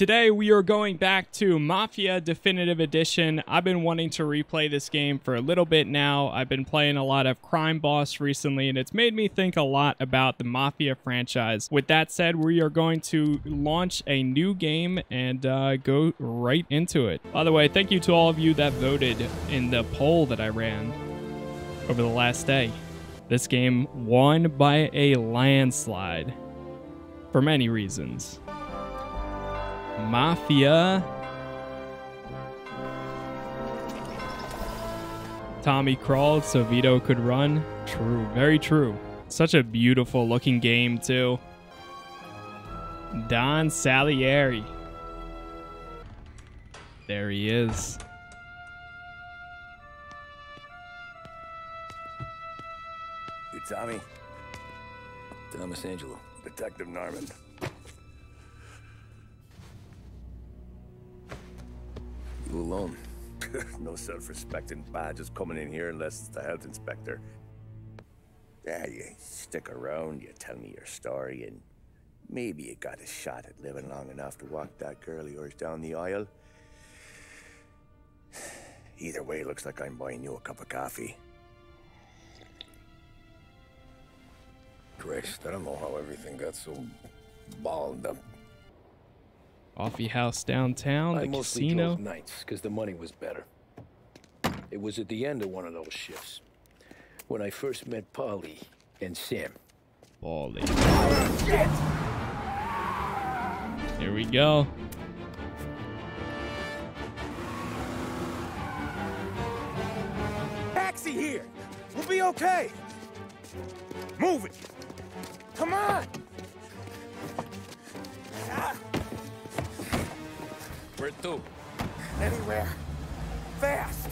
Today we are going back to Mafia Definitive Edition. I've been wanting to replay this game for a little bit now. I've been playing a lot of Crime Boss recently and it's made me think a lot about the Mafia franchise. With that said, we are going to launch a new game and uh, go right into it. By the way, thank you to all of you that voted in the poll that I ran over the last day. This game won by a landslide for many reasons. Mafia. Tommy crawled so Vito could run. True, very true. Such a beautiful looking game, too. Don Salieri. There he is. You Tommy? Thomas Angelo. Detective Norman. You alone? no self-respecting badges coming in here unless it's the health inspector. Yeah, you stick around, you tell me your story, and maybe you got a shot at living long enough to walk that girl of yours down the aisle. Either way, looks like I'm buying you a cup of coffee. Christ, I don't know how everything got so balled up. Coffee house downtown, the I mostly casino. drove nights because the money was better. It was at the end of one of those shifts when I first met Polly and Sam. Baldy. Here we go. Taxi here! We'll be okay! Move it! Come on! Where to? anywhere. Fast!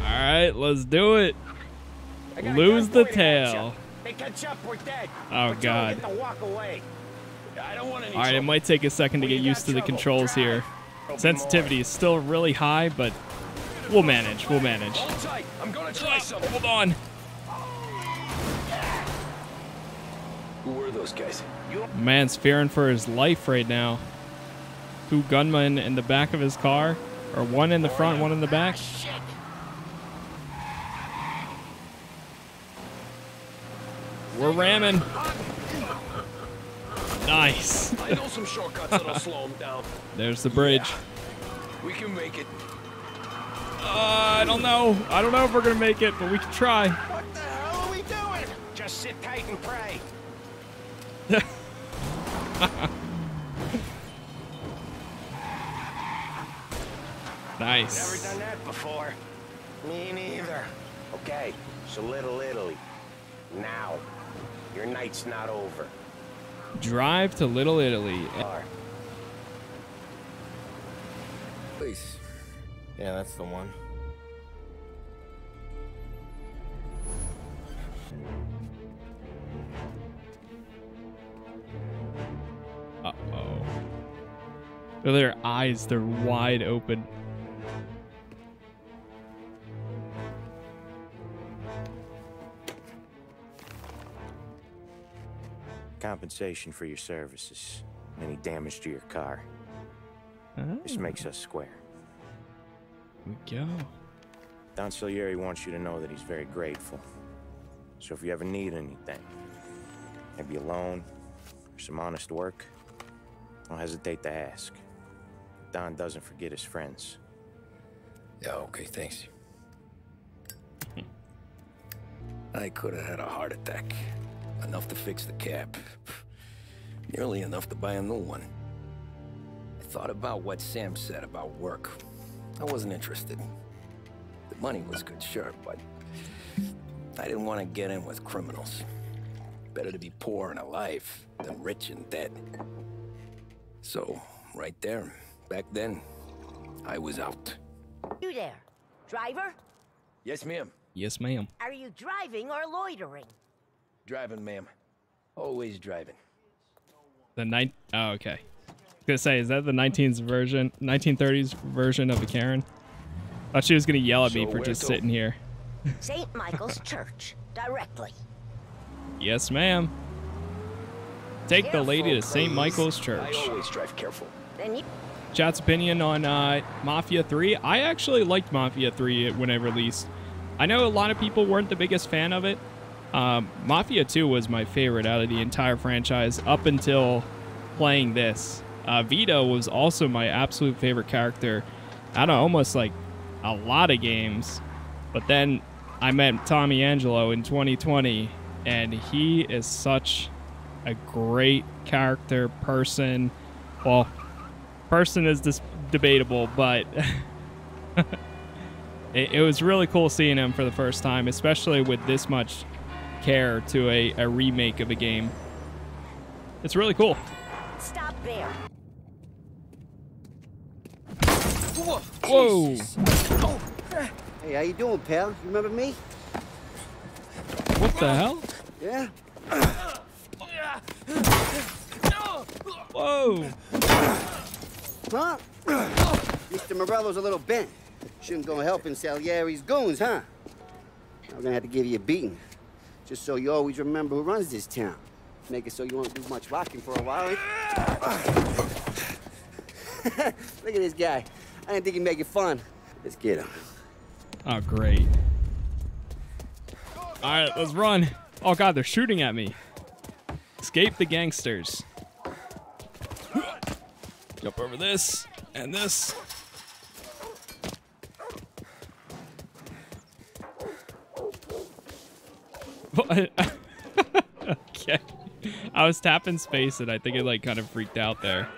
All right, let's do it. I got a Lose the pointed at ya. tail. They catch up, we're dead. Oh, Patrol, God. Get the walk away. I don't want any All right, it might take a second to When get used got to the controls drive. here. Open Sensitivity is still really high, but we'll manage. We'll manage. Hold. I'm gonna try something. Hold on. Who were those guys? Man's fearing for his life right now. Two gunmen in the back of his car, or one in the front, one in the back. We're ramming. Nice. I know some shortcuts that'll slow them down. There's the bridge. We can make it. Uh, I don't know. I don't know if we're gonna make it, but we can try. What the hell are we doing? Just sit tight and pray. Never done that before. Me neither. Okay, so Little Italy. Now. Your night's not over. Drive to Little Italy. Are. Please. Yeah, that's the one. Uh oh. Look at their eyes, they're wide open. Compensation for your services. Any damage to your car. Oh, This hmm. makes us square. here we go. Don Salieri wants you to know that he's very grateful. So if you ever need anything, maybe a loan or some honest work, don't hesitate to ask. Don doesn't forget his friends. Yeah, okay, thanks. I could have had a heart attack. Enough to fix the cab. Nearly enough to buy a new one. I thought about what Sam said about work. I wasn't interested. The money was good, sure, but I didn't want to get in with criminals. Better to be poor and alive than rich and dead. So, right there, back then, I was out. You there. Driver? Yes, ma'am. Yes, ma'am. Are you driving or loitering? Driving, ma'am. Always driving. The night. Oh, okay. I was gonna say, is that the 19s version, 1930s version of a Karen? Thought she was gonna yell at me So for just sitting here. St. Michael's Church. Directly. Yes, ma'am. take the lady to St. please. Michael's I Church. always drive careful. Then you Chat's opinion on uh, Mafia 3. I actually liked Mafia 3 when it released. I know a lot of people weren't the biggest fan of it. Um, Mafia 2 was my favorite out of the entire franchise up until playing this. Uh, Vito was also my absolute favorite character out of almost like a lot of games. But then I met Tommy Angelo in 2020, and he is such a great character, person. Well, person is dis- debatable, but it, it was really cool seeing him for the first time, especially with this much care to a, a remake of a game. It's really cool. stop there. Whoa! Hey, how you doing, pal? You remember me? What the hell? Yeah? Whoa! Huh? Mr. Morello's a little bent. Shouldn't go helping Salieri's goons, huh? I'm gonna have to give you a beating. Just so you always remember who runs this town. Make it so you won't do much rocking for a while. Look at this guy. I didn't think he'd make it fun. Let's get him. Oh, great. All right, let's run. Oh, God, they're shooting at me. Escape the gangsters. Jump over this and this. okay. I was tapping space and I think it like kind of freaked out there.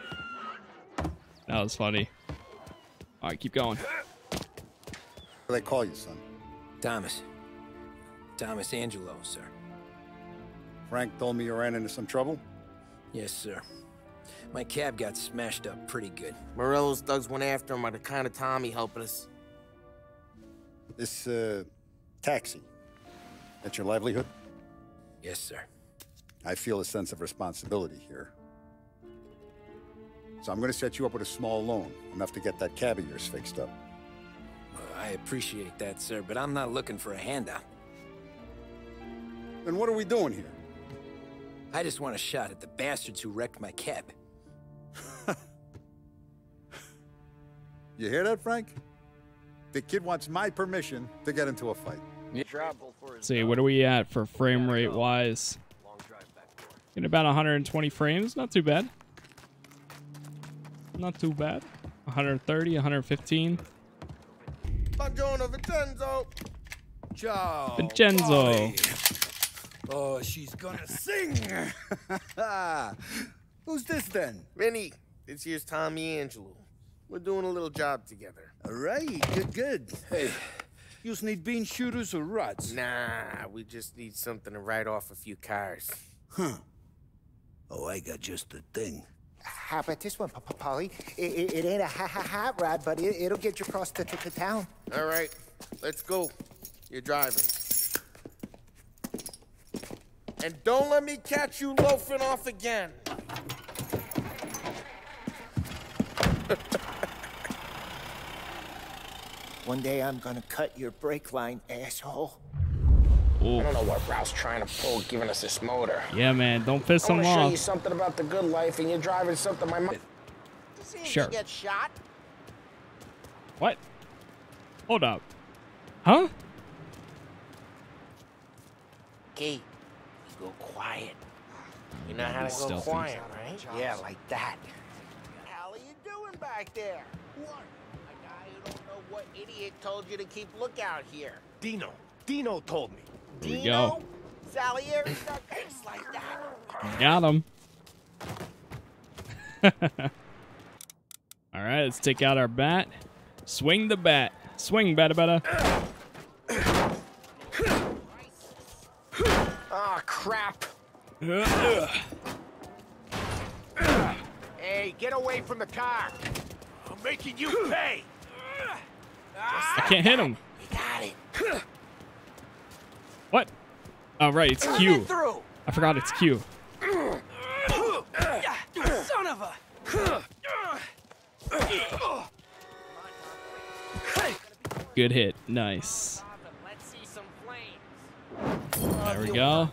That was funny. All right, keep going. What do they call you, son? Thomas. Thomas Angelo, sir. Frank told me you ran into some trouble? Yes, sir. My cab got smashed up pretty good. Morello's thugs went after him by the kind of Tommy helping us. This, uh, taxi. That's your livelihood? Yes, sir. I feel a sense of responsibility here. So I'm gonna set you up with a small loan, enough to get that cab of yours fixed up. Well, I appreciate that, sir, but I'm not looking for a handout. Then what are we doing here? I just want a shot at the bastards who wrecked my cab. You hear that, Frank? The kid wants my permission to get into a fight. Let's see, what are we at for frame rate wise? In about 120 frames, not too bad. Not too bad. 130, 115. Buongiorno, Vincenzo. Ciao. Vincenzo. Oh, she's gonna sing. Who's this then? Vinny, this here's Tommy Angelo. We're doing a little job together. All right, good, good. Hey, you just need bean shooters or rods? Nah, we just need something to write off a few cars. Huh. Oh, I got just the thing. How about this one, Papa Polly? It, it, it ain't a ha ha hot rod, but it, it'll get you across to, to, to town. All right, let's go. You're driving. And don't let me catch you loafing off again. One day I'm gonna cut your brake line, asshole. I don't know what Ralph's trying to pull giving us this motor. Yeah, man, don't piss him off. I him want to show you off. something about the good life, and you're driving something my mom. Sure. Get shot? What? Hold up. Huh? Key, you go quiet. You know how to go quiet, right? Yeah, like that. What the hell are you doing back there? What? A guy who don't know what idiot told you to keep lookout here. Dino. Dino told me. Here we Dino? go. Salieri's not things like that. Got him. All right, let's take out our bat. Swing the bat. Swing, bada bada. Ah, crap. Hey, get away from the car. I'm making you pay. I can't hit him. You got it. What? Oh, right, it's Q. I forgot it's Q. Son of a. Good hit. Nice. Let's see some flames. There we go.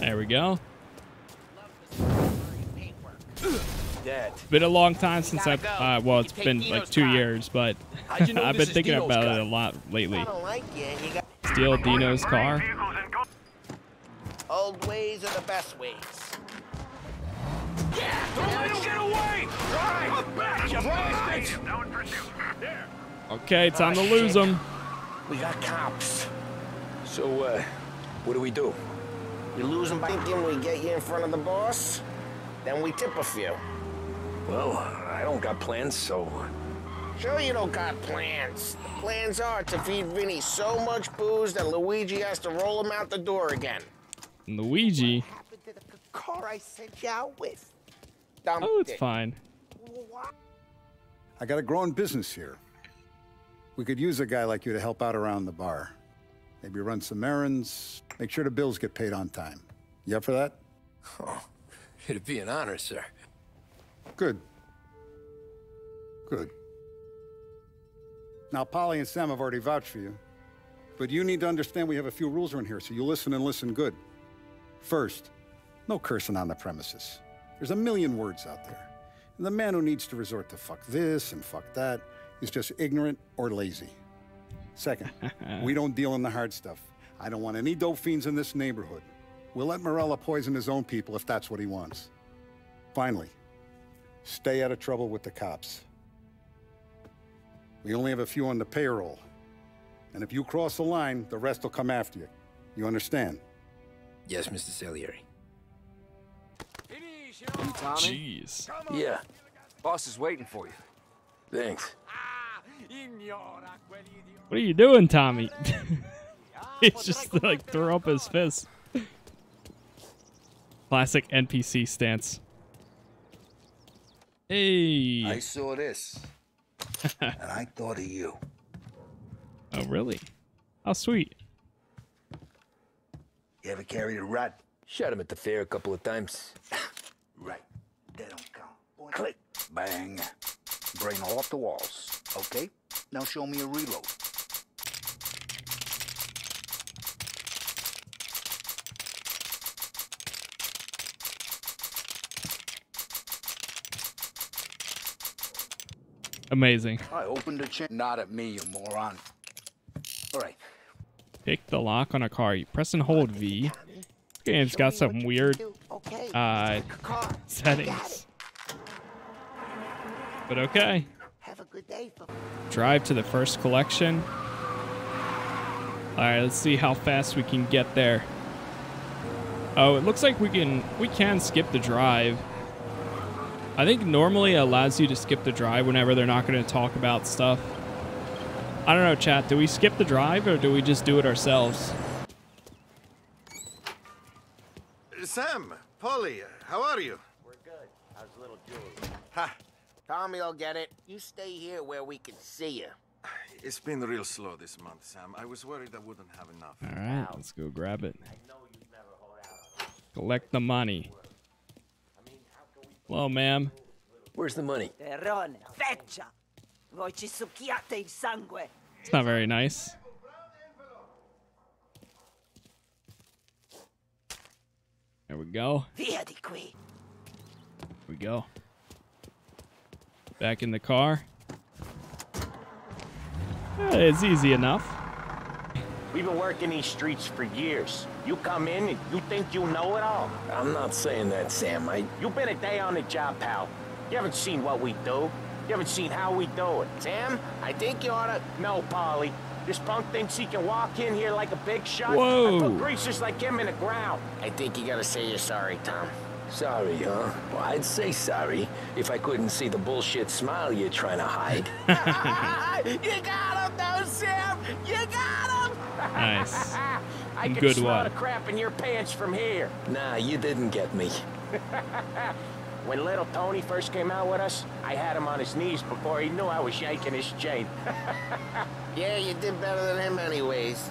There we go. Dad. It's been a long time since I've, uh, well, You it's take been Dino's like two car. years, but you know I've been thinking Dino's about car? it a lot lately. I like you, you got Steal Dino's car. old ways are the best ways. Yeah, Don't let him get away! Drive! Back, you bastards! Okay, time to lose them. We got cops. So, uh, what do we do? We lose them by thinking we get you in front of the boss, then we tip a few. Well, I don't got plans, so Sure you don't got plans. The plans are to feed Vinny so much booze that Luigi has to roll him out the door again. Luigi. What happened to the car I sent you out with? Dumped Oh, it's it. fine. I got a growing business here. We could use a guy like you to help out around the bar. Maybe run some errands, make sure the bills get paid on time. You up for that? Oh, it'd be an honor, sir. Good. Good. Now, Polly and Sam have already vouched for you. But you need to understand we have a few rules around here, so you listen and listen good. First, no cursing on the premises. There's a million words out there. And the man who needs to resort to fuck this and fuck that is just ignorant or lazy. Second, we don't deal in the hard stuff. I don't want any dope fiends in this neighborhood. We'll let Morello poison his own people if that's what he wants. Finally, stay out of trouble with the cops. We only have a few on the payroll. And if you cross the line, the rest will come after you. You understand? Yes, Mr. Salieri. Jeez. Yeah. Boss is waiting for you. Thanks. What are you doing, Tommy? He's just like throw up his fist. Classic NPC stance. Hey. I saw this, and I thought of you. Oh, really? How sweet. You ever carried a rat? Shot him at the fair a couple of times. Right. They don't count. Boy, Click. Bang. Brain all off the walls. Okay? Now show me a reload. Amazing. I opened the chain. Not at me, you moron. All right. Pick the lock on a car. You press and hold V. Game's got some weird Okay. uh, settings. But okay. Have a good day. Drive to the first collection. Alright, let's see how fast we can get there. Oh, it looks like we can we can skip the drive. I think normally it allows you to skip the drive whenever they're not going to talk about stuff. I don't know, chat. Do we skip the drive or do we just do it ourselves? Sam, Polly, how are you? We're good. How's little Julie? Ha. Tommy will get it. You stay here where we can see you. It's been real slow this month, Sam. I was worried I wouldn't have enough. Alright, let's go grab it. Collect the money. Hello, ma'am. Where's the money? Terrone, feccia! Voi succhiate il sangue! It's not very nice. There we go. Via qui! Here we go. Back in the car. Eh, It's easy enough. We've been working these streets for years. You come in and you think you know it all. I'm not saying that, Sam. I. You've been a day on the job, pal. You haven't seen what we do. You haven't seen how we do it. Sam, I think you oughta... No, Polly. This punk thinks he can walk in here like a big shot. Whoa. I put greasers like him in the ground. I think you gotta say you're sorry, Tom. Sorry, huh? Well, I'd say sorry if I couldn't see the bullshit smile you're trying to hide. you got him, though, Sam! You got him! Nice. I can Good smell one. the crap in your pants from here. nah, you didn't get me. When little Tony first came out with us, I had him on his knees before he knew I was yanking his chain. yeah, you did better than him anyways.